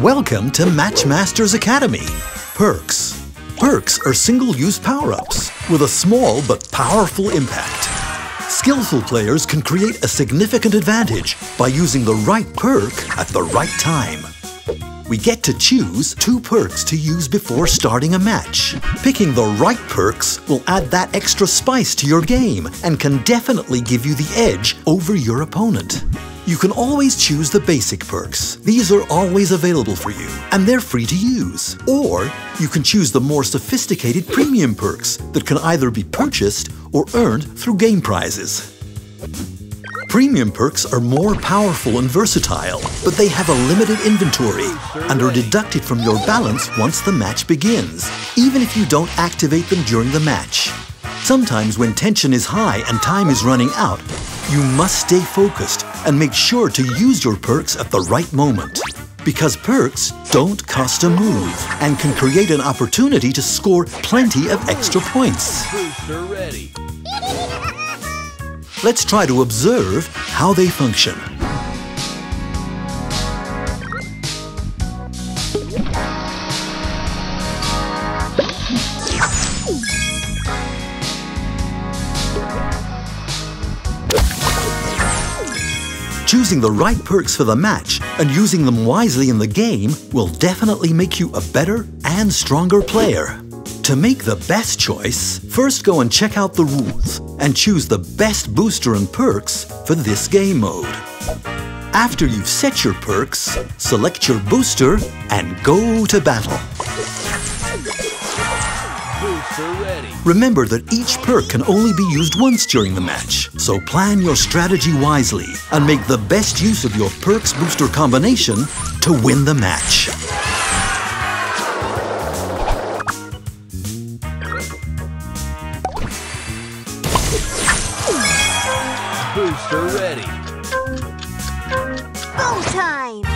Welcome to Match Masters Academy. Perks. Perks are single-use power-ups with a small but powerful impact. Skillful players can create a significant advantage by using the right perk at the right time. We get to choose two perks to use before starting a match. Picking the right perks will add that extra spice to your game and can definitely give you the edge over your opponent. You can always choose the basic perks. These are always available for you, and they're free to use. Or you can choose the more sophisticated premium perks that can either be purchased or earned through game prizes. Premium perks are more powerful and versatile, but they have a limited inventory and are deducted from your balance once the match begins, even if you don't activate them during the match. Sometimes when tension is high and time is running out, you must stay focused and make sure to use your perks at the right moment. Because perks don't cost a move and can create an opportunity to score plenty of extra points. Let's try to observe how they function. Choosing the right perks for the match and using them wisely in the game will definitely make you a better and stronger player. To make the best choice, first go and check out the rules and choose the best booster and perks for this game mode. After you've set your perks, select your booster and go to battle boots are ready. Remember that each perk can only be used once during the match, so plan your strategy wisely and make the best use of your perks booster combination to win the match. Booster ready. Bow time!